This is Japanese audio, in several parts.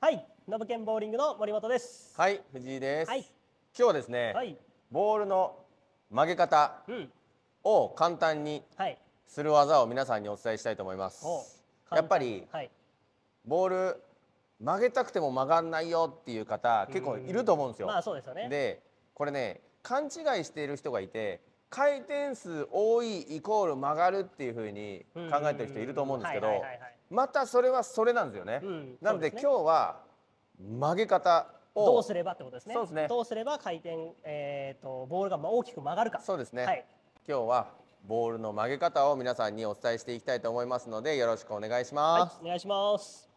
はい、ノブケンボーリングの森本です。はい、藤井です。はい今日はですね、はい、ボールの曲げ方うん、を簡単にはい、する技を皆さんにお伝えしたいと思います。おやっぱりはい、ボール曲げたくても曲がんないよっていう方結構いると思うんですよ。まあそうですよね。で、これね勘違いしている人がいて。回転数多いイコール曲がるっていうふうに考えてる人いると思うんですけどはいはいはいはいまたそれはそれなんですよね。うんなので今日は曲げ方をどうすればってことですね。そうですねどうすれば回転、えっ、とボールがまあ大きく曲がるか。そうですね、はい、今日はボールの曲げ方を皆さんにお伝えしていきたいと思いますのでよろしくお願いします、はい、お願いします。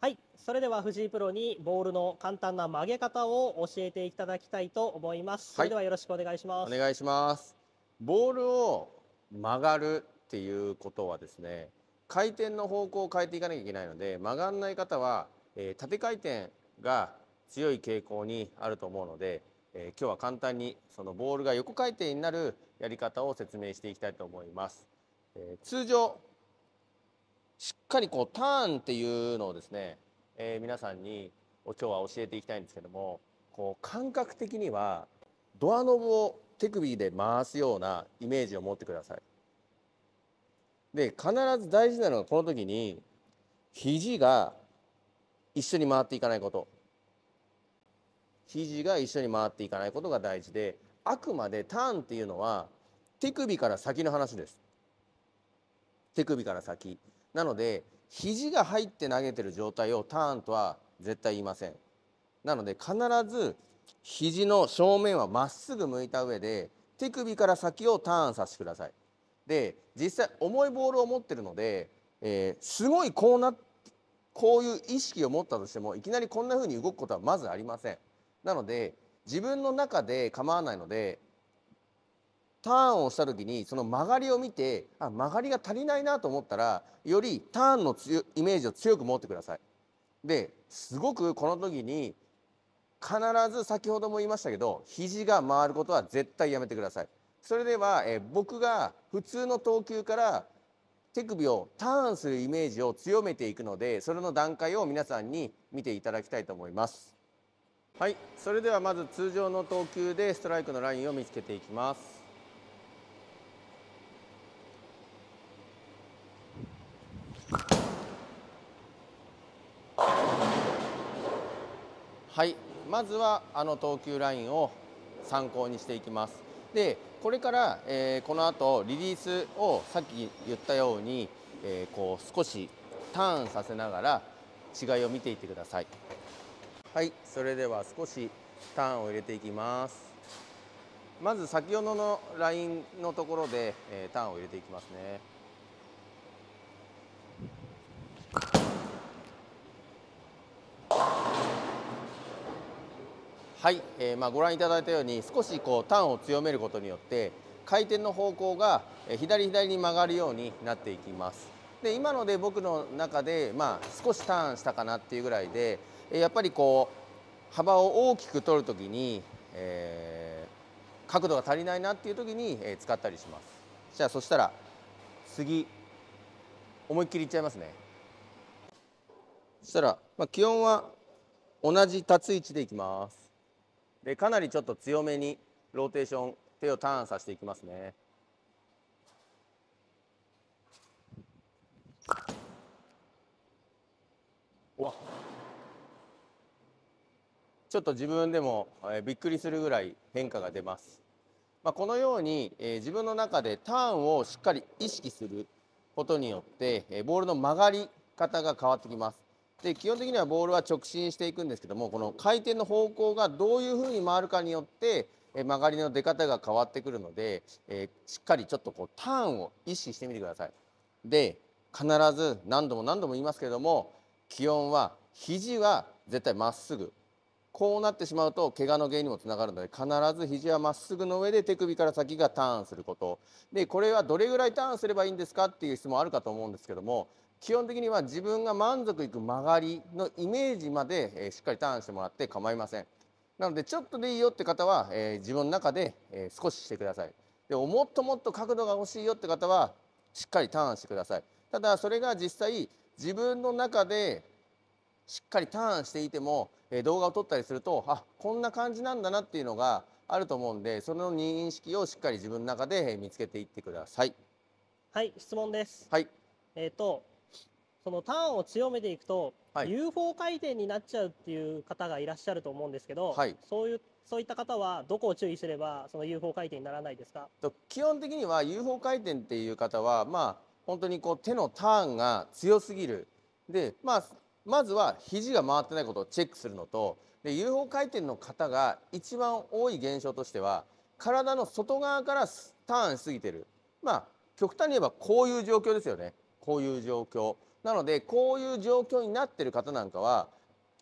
はい、それでは藤井プロにボールの簡単な曲げ方を教えていただきたいと思います。それではよろしくお願いします。お願いしますボールを曲がるっていうことはですね回転の方向を変えていかなきゃいけないので曲がんない方は、えー縦回転が強い傾向にあると思うので、えー今日は簡単にそのボールが横回転になるやり方を説明していきたいと思います、えー通常しっかりこうターンっていうのをですね、えー皆さんに今日は教えていきたいんですけどもこう感覚的にはドアノブを手首で回すようなイメージを持ってください。で必ず大事なのがこの時に肘が一緒に回っていかないこと。肘が一緒に回っていかないことが大事であくまでターンっていうのは手首から先の話です。手首から先。なので肘が入って投げてる状態をターンとは絶対言いません。なので必ず肘の正面はまっすぐ向いた上で手首から先をターンさせてください。で実際重いボールを持ってるので、えーすごいこうなこういう意識を持ったとしてもいきなりこんな風に動くことはまずありません。なので自分の中で構わないのでターンをした時にその曲がりを見てあ曲がりが足りないなと思ったらよりターンの強イメージを強く持ってください。ですごくこの時に必ず先ほども言いましたけど肘が回ることは絶対やめてください。それでは、えー僕が普通の投球から手首をターンするイメージを強めていくのでそれの段階を皆さんに見ていただきたいと思います。はい。それではまず通常の投球でストライクのラインを見つけていきますはいまずはあの投球ラインを参考にしていきます。でこれから、えーこの後リリースをさっき言ったように、えーこう少しターンさせながら違いを見ていってください。はいそれでは少しターンを入れていきます。まず先ほどのラインのところで、えーターンを入れていきますね。はい、えーまあ、ご覧いただいたように少しこうターンを強めることによって回転の方向が左左に曲がるようになっていきます。で今ので僕の中で、まあ、少しターンしたかなっていうぐらいでやっぱりこう幅を大きく取るときに、えー角度が足りないなっていう時に、え使ったりします。じゃあそしたら次思いっきりいっちゃいますね。そしたら、まあ、基本は同じ立つ位置でいきます。でかなりちょっと強めにローテーション手をターンさせていきますね。ちょっと自分でも、えーびっくりするぐらい変化が出ます、まあ、このように、えー自分の中でターンをしっかり意識することによって、えーボールの曲がり方が変わってきますで基本的にはボールは直進していくんですけどもこの回転の方向がどういうふうに回るかによって曲がりの出方が変わってくるので、えーしっかりちょっとこうターンを意識してみてください。で必ず何度も何度も言いますけれども基本は肘は絶対まっすぐこうなってしまうと怪我の原因にもつながるので必ず肘はまっすぐの上で手首から先がターンすることでこれはどれぐらいターンすればいいんですかっていう質問あるかと思うんですけども基本的には自分が満足いく曲がりのイメージまで、えーしっかりターンしてもらって構いませんなのでちょっとでいいよって方は、えー自分の中で、えー少ししてくださいでももっともっと角度が欲しいよって方はしっかりターンしてくださいただそれが実際自分の中でしっかりターンしていても、えー動画を撮ったりするとあこんな感じなんだなっていうのがあると思うんでその認識をしっかり自分の中でえー見つけていってください。はい、質問です。はい、えっ、と、そのターンを強めていくと、はい。UFO 回転になっちゃうっていう方がいらっしゃると思うんですけど、はい。そういうそういった方はどこを注意すればその UFO 回転にならないですか？と基本的には UFO 回転っていう方はまあ本当にこう手のターンが強すぎる。で、まあ、まずは肘が回ってないことをチェックするのとで UFO 回転の方が一番多い現象としては体の外側からスターンしすぎてる。まあ極端に言えばこういう状況ですよね。こういう状況なのでこういう状況になってる方なんかは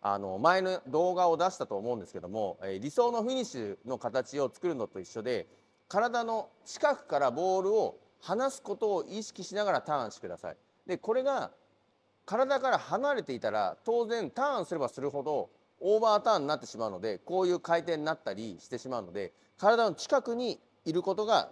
あの前の動画を出したと思うんですけども、え理想のフィニッシュの形を作るのと一緒で体の近くからボールを離すことを意識しながらターンしてください。でこれが体から離れていたら当然ターンすればするほどオーバーターンになってしまうのでこういう回転になったりしてしまうので体の近くにいることが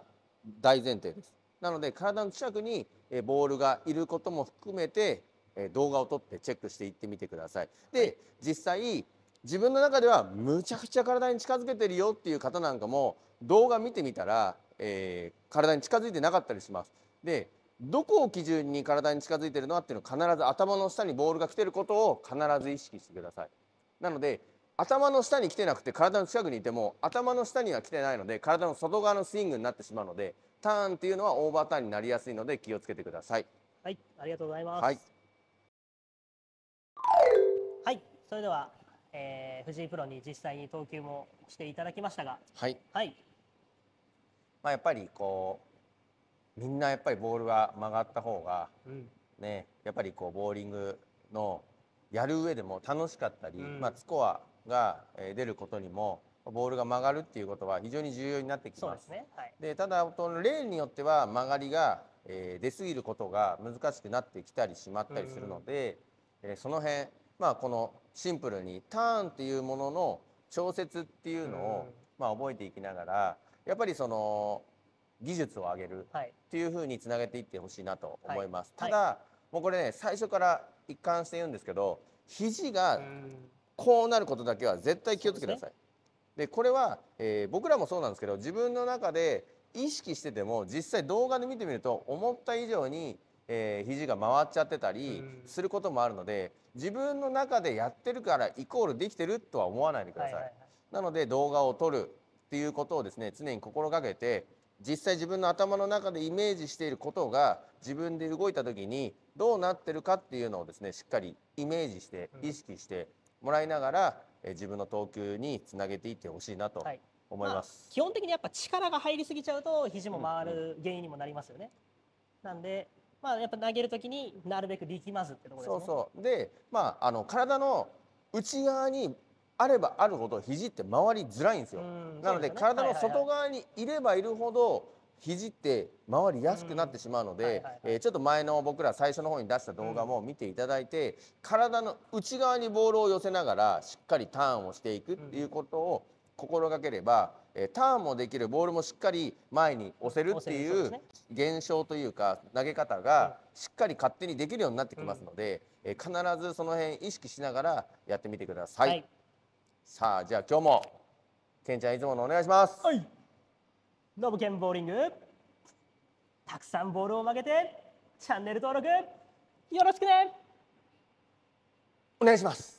大前提です。なので体の近くにえーボールがいることも含めてえー動画を撮ってチェックしていってみてください。で実際自分の中ではむちゃくちゃ体に近づけてるよっていう方なんかも動画見てみたら、えー体に近づいてなかったりします。でどこを基準に体に近づいてるのかっていうのを必ず頭の下にボールが来てることを必ず意識してください。なので頭の下に来てなくて体の近くにいても頭の下には来てないので体の外側のスイングになってしまうのでターンっていうのはオーバーターンになりやすいので気をつけてください。はい、ありがとうございます。はい、はい、それでは、えー藤井プロに実際に投球もしていただきましたが、はい。はい、まあ、やっぱりこうみんなやっぱりボールが曲がった方がうん、ねやっぱりこうボーリングのやる上でも楽しかったり、うん。まあ、スコアがえー出ることにもボールが曲がるっていうことは非常に重要になってきま。そうですすね。はい、でただそのレーンによっては曲がりが、えー出過ぎることが難しくなってきたりしまったりするので、えーその辺まあこのシンプルにターンっていうものの調節っていうのを、うんまあ、覚えていきながらやっぱりその技術を上げるはい、っていうふうにつなげていってほしいなと思います。はいただ、もうこれね最初から一貫して言うんですけど肘がうんこうなることだけは絶対気をつけてください。でこれは、えー僕らもそうなんですけど自分の中で意識してても実際動画で見てみると思った以上に、えー肘が回っちゃってたりうん。することもあるので自分の中でやってるからイコールできてるとは思わないでください。はいはいはい。なので動画を撮るっていうことをですね常に心がけて実際自分の頭の中でイメージしていることが自分で動いた時にどうなってるかっていうのをですねしっかりイメージしてうん。意識してもらいながら、えー自分の投球につなげていってほしいなとはい思います。あ、基本的にやっぱ力が入りすぎちゃうと肘も回る原因にもなりますよね。なんで、まあやっぱ投げるときになるべく力まずってところですね。そうそうでまああの体の内側にあればあるほど肘って回りづらいんですよ。うんなので体のはいはいはい外側にいればいるほど肘って回りやすくなってしまうのでえーちょっと前の僕ら最初の方に出した動画も見ていただいて体の内側にボールを寄せながらしっかりターンをしていくっていうことを心がければえーターンもできるボールもしっかり前に押せるっていう現象というか投げ方がしっかり勝手にできるようになってきますのでえー必ずその辺意識しながらやってみてください。はい。さあじゃあ今日もケンちゃんいつものお願いします。はい。ノブケンボーリング。たくさんボールを曲げて、チャンネル登録、よろしくね。お願いします。